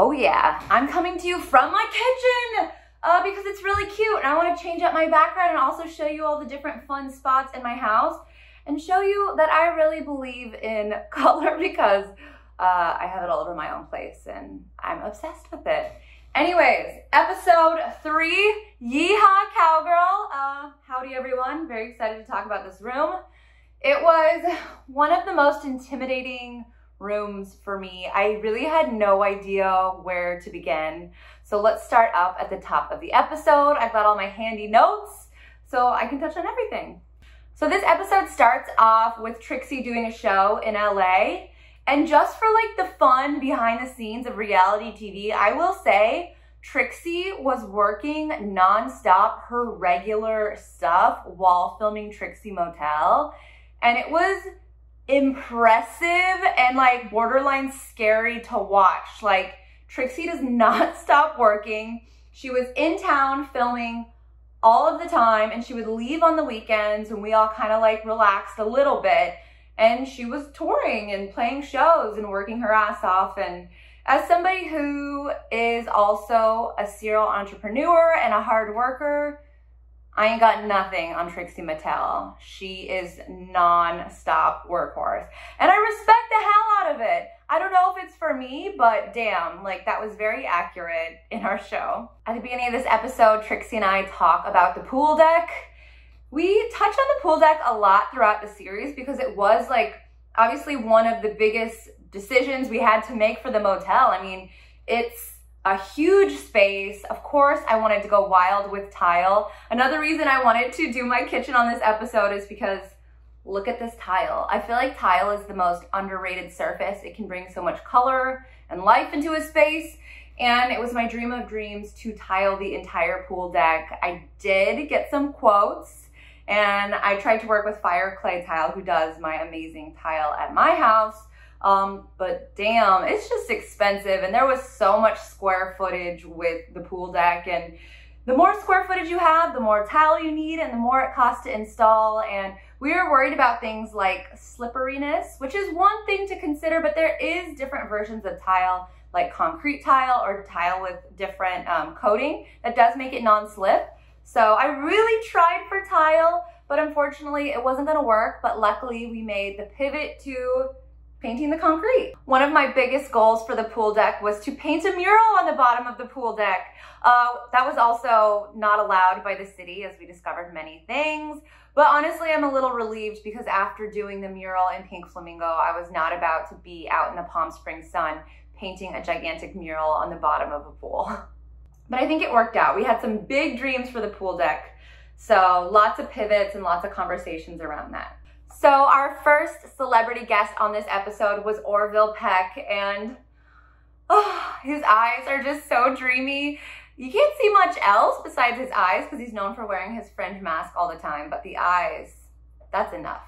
Oh yeah, I'm coming to you from my kitchen uh, because it's really cute and I wanna change up my background and also show you all the different fun spots in my house and show you that I really believe in color because uh, I have it all over my own place and I'm obsessed with it. Anyways, episode three, Yeehaw Cowgirl. Uh, howdy everyone, very excited to talk about this room. It was one of the most intimidating rooms for me. I really had no idea where to begin. So let's start up at the top of the episode. I've got all my handy notes so I can touch on everything. So this episode starts off with Trixie doing a show in LA. And just for like the fun behind the scenes of reality TV, I will say Trixie was working nonstop her regular stuff while filming Trixie Motel. And it was impressive and like borderline scary to watch. Like Trixie does not stop working. She was in town filming all of the time and she would leave on the weekends and we all kind of like relaxed a little bit. And she was touring and playing shows and working her ass off. And as somebody who is also a serial entrepreneur and a hard worker, I ain't got nothing on Trixie Mattel. She is non-stop workhorse. And I respect the hell out of it. I don't know if it's for me, but damn, like that was very accurate in our show. At the beginning of this episode, Trixie and I talk about the pool deck. We touch on the pool deck a lot throughout the series because it was like obviously one of the biggest decisions we had to make for the motel. I mean, it's a huge space. Of course, I wanted to go wild with tile. Another reason I wanted to do my kitchen on this episode is because look at this tile. I feel like tile is the most underrated surface. It can bring so much color and life into a space. And it was my dream of dreams to tile the entire pool deck. I did get some quotes and I tried to work with Fireclay Tile, who does my amazing tile at my house. Um, but damn, it's just expensive. And there was so much square footage with the pool deck. And the more square footage you have, the more tile you need and the more it costs to install. And we were worried about things like slipperiness, which is one thing to consider, but there is different versions of tile like concrete tile or tile with different um, coating that does make it non-slip. So I really tried for tile, but unfortunately it wasn't gonna work. But luckily we made the pivot to painting the concrete. One of my biggest goals for the pool deck was to paint a mural on the bottom of the pool deck. Uh, that was also not allowed by the city as we discovered many things. But honestly, I'm a little relieved because after doing the mural in Pink Flamingo, I was not about to be out in the Palm Springs sun painting a gigantic mural on the bottom of a pool. But I think it worked out. We had some big dreams for the pool deck. So lots of pivots and lots of conversations around that. So our first celebrity guest on this episode was Orville Peck and oh, his eyes are just so dreamy. You can't see much else besides his eyes because he's known for wearing his fringe mask all the time, but the eyes, that's enough.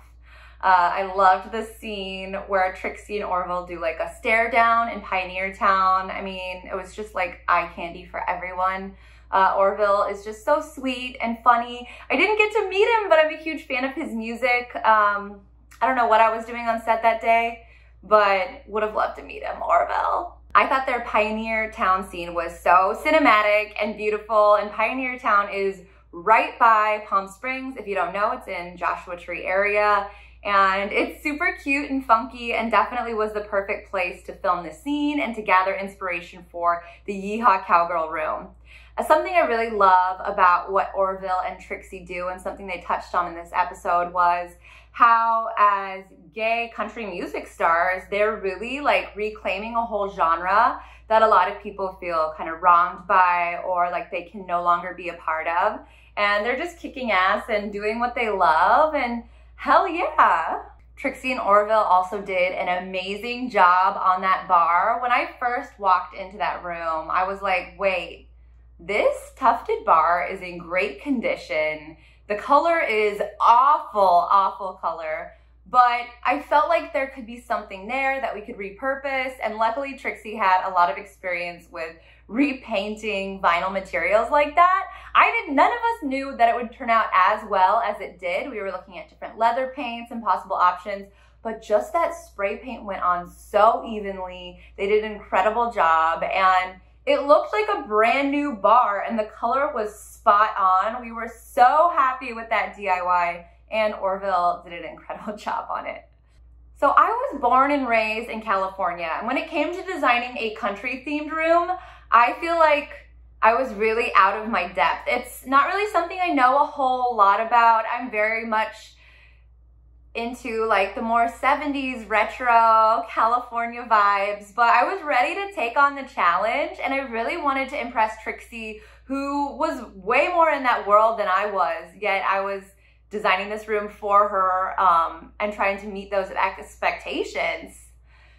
Uh, I loved the scene where Trixie and Orville do like a stare down in Pioneertown. I mean, it was just like eye candy for everyone. Uh, Orville is just so sweet and funny. I didn't get to meet him, but I'm a huge fan of his music. Um, I don't know what I was doing on set that day, but would have loved to meet him, Orville. I thought their Pioneertown scene was so cinematic and beautiful, and Pioneertown is right by Palm Springs. If you don't know, it's in Joshua Tree area, and it's super cute and funky and definitely was the perfect place to film the scene and to gather inspiration for the Yeehaw Cowgirl room. Something I really love about what Orville and Trixie do and something they touched on in this episode was how as gay country music stars, they're really like reclaiming a whole genre that a lot of people feel kind of wronged by or like they can no longer be a part of. And they're just kicking ass and doing what they love and hell yeah. Trixie and Orville also did an amazing job on that bar. When I first walked into that room, I was like, wait, this tufted bar is in great condition. The color is awful, awful color, but I felt like there could be something there that we could repurpose. And luckily Trixie had a lot of experience with repainting vinyl materials like that. I did, none of us knew that it would turn out as well as it did. We were looking at different leather paints and possible options, but just that spray paint went on so evenly. They did an incredible job and it looked like a brand new bar and the color was spot on. We were so happy with that DIY and Orville did an incredible job on it. So I was born and raised in California and when it came to designing a country themed room, I feel like I was really out of my depth. It's not really something I know a whole lot about. I'm very much into like the more 70s retro California vibes, but I was ready to take on the challenge and I really wanted to impress Trixie who was way more in that world than I was, yet I was designing this room for her um, and trying to meet those expectations.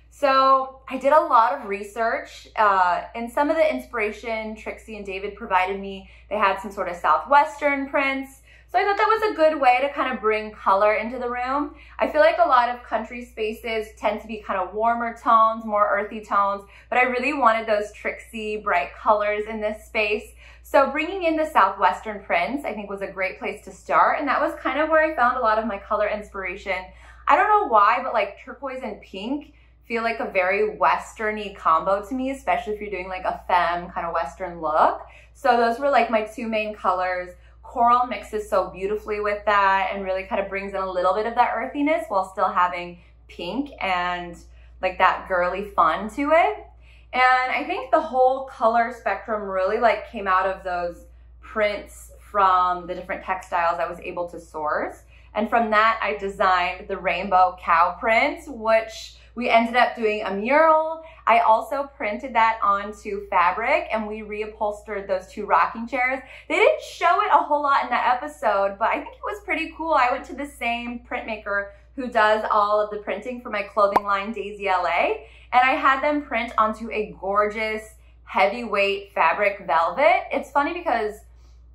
So I did a lot of research uh, and some of the inspiration Trixie and David provided me, they had some sort of Southwestern prints, so I thought that was a good way to kind of bring color into the room. I feel like a lot of country spaces tend to be kind of warmer tones, more earthy tones, but I really wanted those Trixie, bright colors in this space. So bringing in the Southwestern prints, I think was a great place to start. And that was kind of where I found a lot of my color inspiration. I don't know why, but like turquoise and pink feel like a very westerny combo to me, especially if you're doing like a femme kind of western look. So those were like my two main colors. Coral mixes so beautifully with that and really kind of brings in a little bit of that earthiness while still having pink and like that girly fun to it. And I think the whole color spectrum really like came out of those prints from the different textiles I was able to source. And from that, I designed the rainbow cow print, which we ended up doing a mural. I also printed that onto fabric and we reupholstered those two rocking chairs. They didn't show it a whole lot in that episode, but I think it was pretty cool. I went to the same printmaker who does all of the printing for my clothing line, Dazey LA, and I had them print onto a gorgeous heavyweight fabric velvet. It's funny because,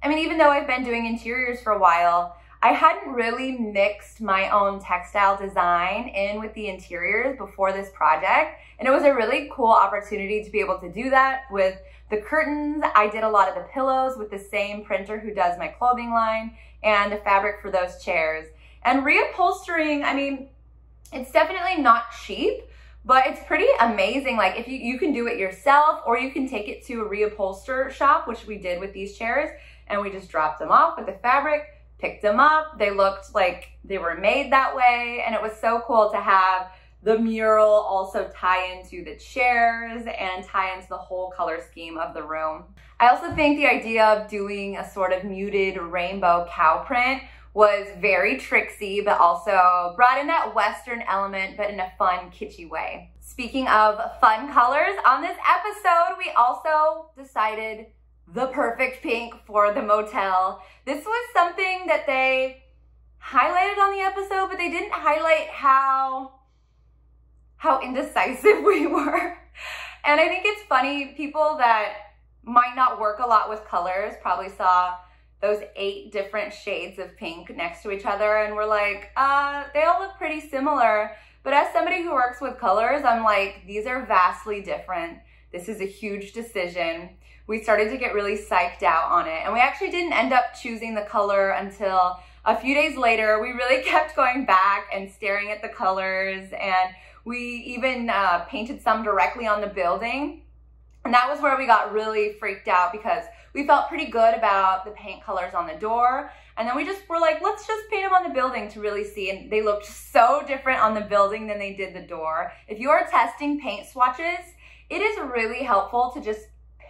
I mean, even though I've been doing interiors for a while, I hadn't really mixed my own textile design in with the interiors before this project. And it was a really cool opportunity to be able to do that with the curtains. I did a lot of the pillows with the same printer who does my clothing line and the fabric for those chairs. And reupholstering, I mean, it's definitely not cheap, but it's pretty amazing. Like if you, you can do it yourself or you can take it to a reupholster shop, which we did with these chairs, and we just dropped them off with the fabric picked them up. They looked like they were made that way. And it was so cool to have the mural also tie into the chairs and tie into the whole color scheme of the room. I also think the idea of doing a sort of muted rainbow cow print was very Trixie, but also brought in that Western element, but in a fun, kitschy way. Speaking of fun colors, on this episode, we also decided the perfect pink for the motel. This was something that they highlighted on the episode, but they didn't highlight how how indecisive we were. And I think it's funny, people that might not work a lot with colors probably saw those eight different shades of pink next to each other and we're like, uh, they all look pretty similar. But as somebody who works with colors, I'm like, these are vastly different. This is a huge decision we started to get really psyched out on it. And we actually didn't end up choosing the color until a few days later. We really kept going back and staring at the colors and we even uh, painted some directly on the building. And that was where we got really freaked out because we felt pretty good about the paint colors on the door. And then we just were like, let's just paint them on the building to really see. And they looked so different on the building than they did the door. If you are testing paint swatches, it is really helpful to just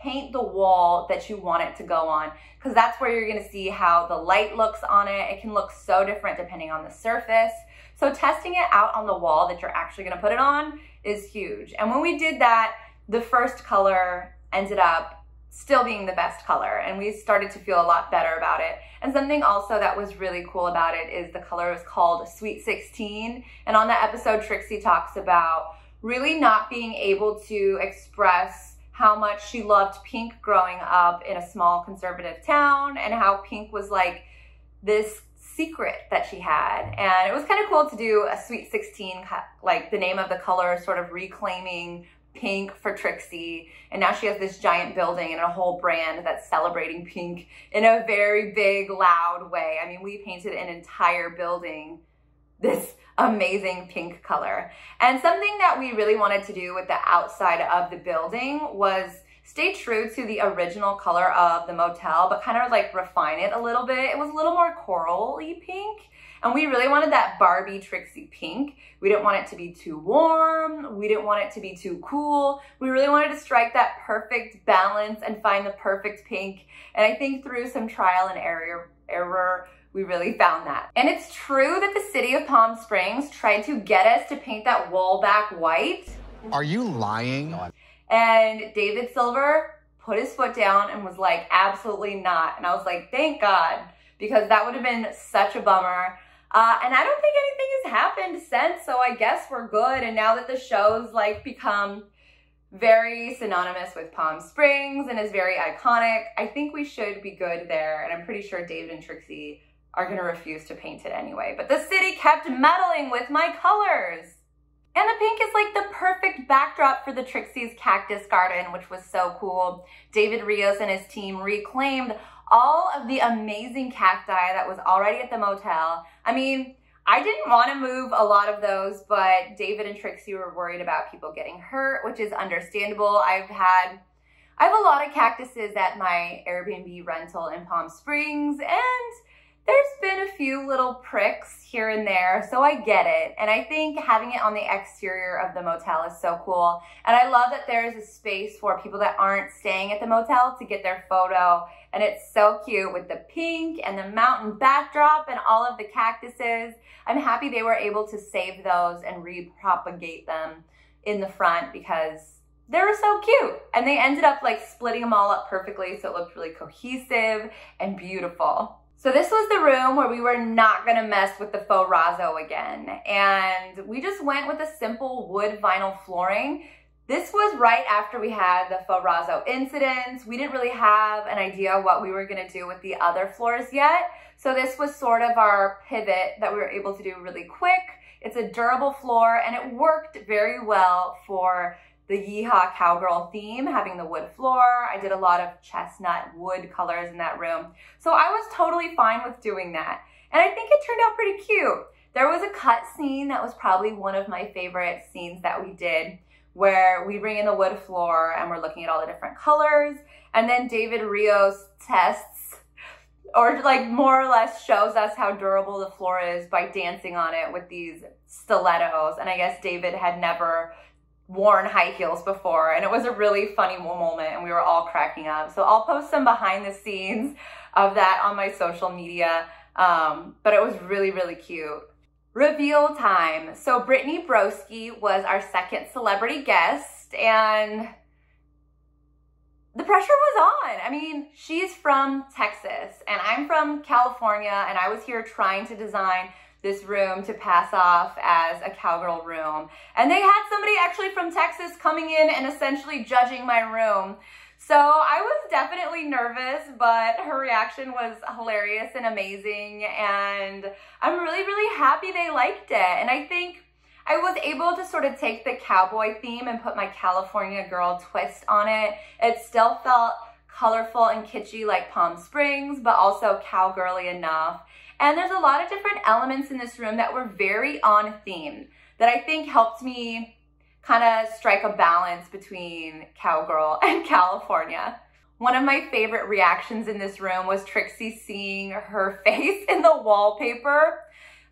paint the wall that you want it to go on because that's where you're gonna see how the light looks on it. It can look so different depending on the surface. So testing it out on the wall that you're actually gonna put it on is huge. And when we did that, the first color ended up still being the best color and we started to feel a lot better about it. And something also that was really cool about it is the color is called Sweet 16. And on that episode, Trixie talks about really not being able to express how much she loved pink growing up in a small conservative town and how pink was like this secret that she had. And it was kind of cool to do a Sweet 16, like the name of the color sort of reclaiming pink for Trixie. And now she has this giant building and a whole brand that's celebrating pink in a very big, loud way. I mean, we painted an entire building this amazing pink color. And something that we really wanted to do with the outside of the building was stay true to the original color of the motel, but kind of like refine it a little bit. It was a little more corally pink. And we really wanted that Barbie Trixie pink. We didn't want it to be too warm. We didn't want it to be too cool. We really wanted to strike that perfect balance and find the perfect pink. And I think through some trial and error, error we really found that. And it's true that the city of Palm Springs tried to get us to paint that wall back white. Are you lying? And David Silver put his foot down and was like, absolutely not. And I was like, thank God, because that would have been such a bummer. Uh, and I don't think anything has happened since, so I guess we're good. And now that the show's like become very synonymous with Palm Springs and is very iconic, I think we should be good there. And I'm pretty sure David and Trixie are gonna refuse to paint it anyway. But the city kept meddling with my colors. And the pink is like the perfect backdrop for the Trixie's cactus garden, which was so cool. David Rios and his team reclaimed all of the amazing cacti that was already at the motel. I mean, I didn't want to move a lot of those, but David and Trixie were worried about people getting hurt, which is understandable. I've had, I have a lot of cactuses at my Airbnb rental in Palm Springs, and there's been a few little pricks here and there, so I get it. And I think having it on the exterior of the motel is so cool. And I love that there's a space for people that aren't staying at the motel to get their photo. And it's so cute with the pink and the mountain backdrop and all of the cactuses. I'm happy they were able to save those and repropagate them in the front because they were so cute. And they ended up like splitting them all up perfectly so it looked really cohesive and beautiful. So this was the room where we were not gonna mess with the faux razzo again. And we just went with a simple wood vinyl flooring. This was right after we had the faux razzo incident. We didn't really have an idea what we were gonna do with the other floors yet. So this was sort of our pivot that we were able to do really quick. It's a durable floor and it worked very well for the Yeehaw Cowgirl theme, having the wood floor. I did a lot of chestnut wood colors in that room. So I was totally fine with doing that. And I think it turned out pretty cute. There was a cut scene that was probably one of my favorite scenes that we did where we bring in the wood floor and we're looking at all the different colors. And then David Rios tests or like more or less shows us how durable the floor is by dancing on it with these stilettos. And I guess David had never worn high heels before and it was a really funny moment and we were all cracking up. So I'll post some behind the scenes of that on my social media. Um, but it was really, really cute. Reveal time. So Brittany Broski was our second celebrity guest and the pressure was on. I mean, she's from Texas and I'm from California and I was here trying to design this room to pass off as a cowgirl room. And they had somebody actually from Texas coming in and essentially judging my room. So I was definitely nervous, but her reaction was hilarious and amazing. And I'm really, really happy they liked it. And I think I was able to sort of take the cowboy theme and put my California girl twist on it. It still felt colorful and kitschy like Palm Springs, but also cowgirly enough. And there's a lot of different elements in this room that were very on theme that I think helped me kind of strike a balance between cowgirl and California. One of my favorite reactions in this room was Trixie seeing her face in the wallpaper.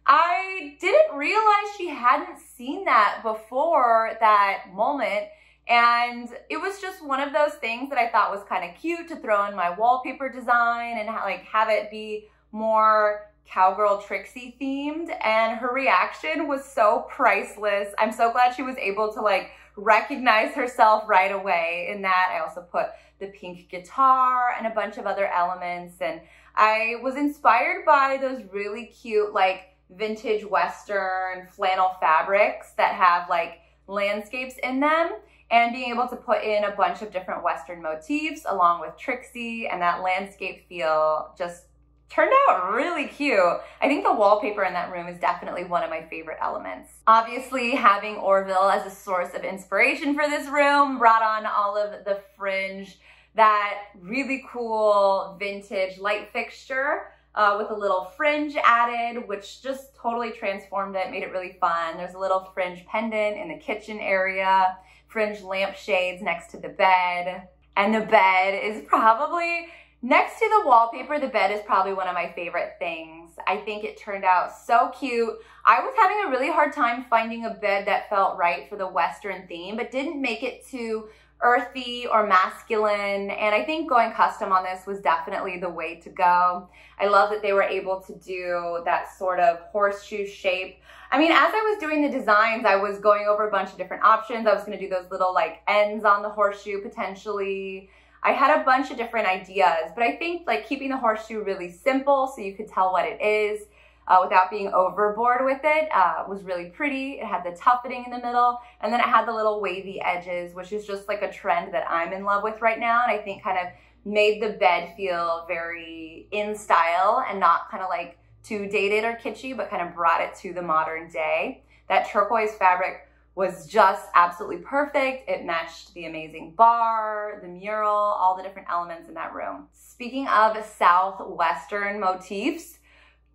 I didn't realize she hadn't seen that before that moment. And it was just one of those things that I thought was kind of cute to throw in my wallpaper design and like have it be more cowgirl Trixie themed and her reaction was so priceless. I'm so glad she was able to like recognize herself right away in that. I also put the pink guitar and a bunch of other elements and I was inspired by those really cute like vintage western flannel fabrics that have like landscapes in them and being able to put in a bunch of different western motifs along with Trixie and that landscape feel just turned out really cute. I think the wallpaper in that room is definitely one of my favorite elements. Obviously, having Orville as a source of inspiration for this room brought on all of the fringe, that really cool vintage light fixture uh, with a little fringe added, which just totally transformed it, made it really fun. There's a little fringe pendant in the kitchen area, fringe lampshades next to the bed. And the bed is probably, next to the wallpaper, the bed is probably one of my favorite things. I think it turned out so cute. I was having a really hard time finding a bed that felt right for the Western theme, but didn't make it too earthy or masculine. And I think going custom on this was definitely the way to go. I love that they were able to do that sort of horseshoe shape. I mean, as I was doing the designs, I was going over a bunch of different options. I was gonna do those little like ends on the horseshoe potentially. I had a bunch of different ideas, but I think like keeping the horseshoe really simple so you could tell what it is uh, without being overboard with it uh, was really pretty. It had the tufting in the middle, and then it had the little wavy edges, which is just like a trend that I'm in love with right now, and I think kind of made the bed feel very in style and not kind of like too dated or kitschy, but kind of brought it to the modern day. That turquoise fabric was just absolutely perfect. It matched the amazing bar, the mural, all the different elements in that room. Speaking of Southwestern motifs,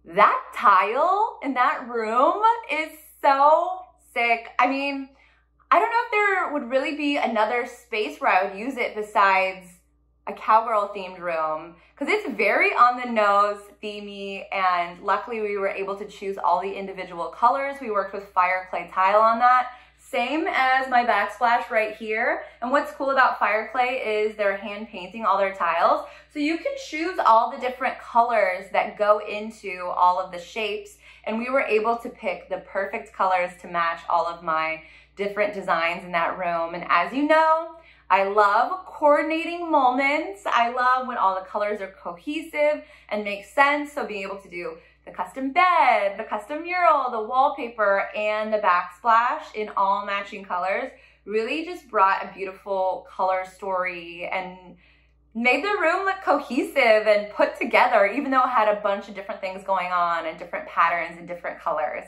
that tile in that room is so sick. I mean, I don't know if there would really be another space where I would use it besides a cowgirl themed room because it's very on the nose, themey, and luckily we were able to choose all the individual colors. We worked with Fireclay tile on that. Same as my backsplash right here. And what's cool about Fireclay is they're hand painting all their tiles. So you can choose all the different colors that go into all of the shapes. And we were able to pick the perfect colors to match all of my different designs in that room. And as you know, I love coordinating moments. I love when all the colors are cohesive and make sense. So being able to do the custom bed, the custom mural, the wallpaper, and the backsplash in all matching colors really just brought a beautiful color story and made the room look cohesive and put together, even though it had a bunch of different things going on and different patterns and different colors.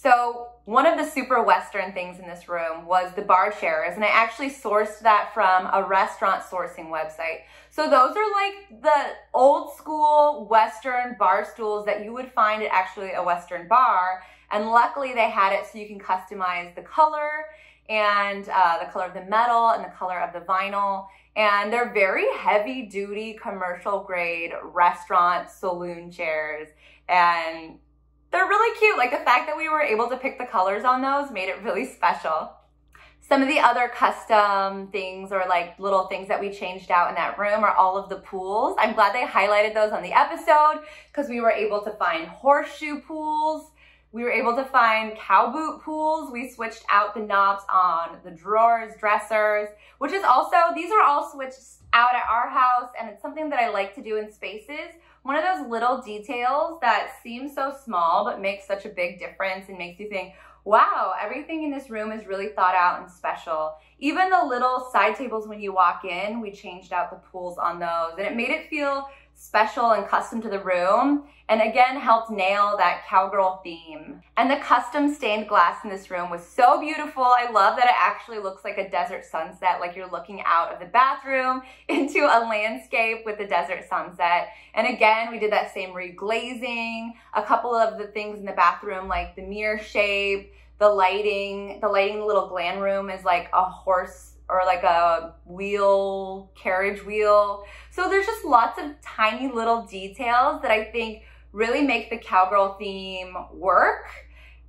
So one of the super Western things in this room was the bar chairs, and I actually sourced that from a restaurant sourcing website. So those are like the old school Western bar stools that you would find at actually a Western bar, and luckily they had it so you can customize the color and uh, the color of the metal and the color of the vinyl. And they're very heavy duty commercial grade restaurant saloon chairs. And they're really cute. Like the fact that we were able to pick the colors on those made it really special. Some of the other custom things or like little things that we changed out in that room are all of the pools. I'm glad they highlighted those on the episode because we were able to find horseshoe pools. We were able to find cow boot pools. We switched out the knobs on the drawers, dressers, which is also, these are all switched out at our house and it's something that I like to do in spaces one of those little details that seem so small but makes such a big difference and makes you think, wow, everything in this room is really thought out and special. Even the little side tables when you walk in, we changed out the pools on those and it made it feel special and custom to the room, and again helped nail that cowgirl theme. And the custom stained glass in this room was so beautiful. I love that it actually looks like a desert sunset, like you're looking out of the bathroom into a landscape with the desert sunset. And again, we did that same reglazing, a couple of the things in the bathroom, like the mirror shape, the lighting, the lighting in the little glam room is like a horse or like a wheel, carriage wheel. So there's just lots of tiny little details that I think really make the cowgirl theme work.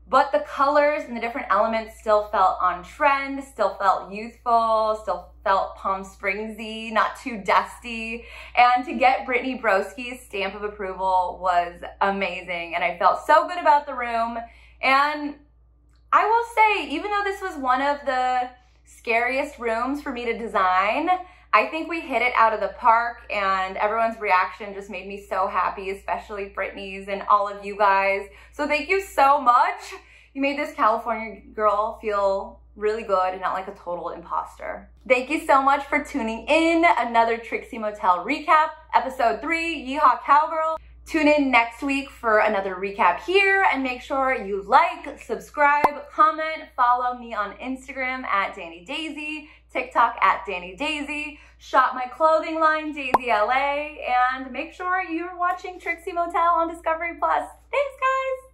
But the colors and the different elements still felt on trend, still felt youthful, still felt Palm Springsy, not too dusty. And to get Brittany Broski's stamp of approval was amazing. And I felt so good about the room. And I will say, even though this was one of the scariest rooms for me to design. I think we hit it out of the park and everyone's reaction just made me so happy, especially Brittany's and all of you guys. So thank you so much. You made this California girl feel really good and not like a total imposter. Thank you so much for tuning in. Another Trixie Motel recap, episode three, Yeehaw Cowgirl. Tune in next week for another recap here and make sure you like, subscribe, comment, follow me on Instagram at Dani Dazey. TikTok at Dani Dazey, shop my clothing line, Dazey LA, and make sure you're watching Trixie Motel on Discovery Plus. Thanks, guys!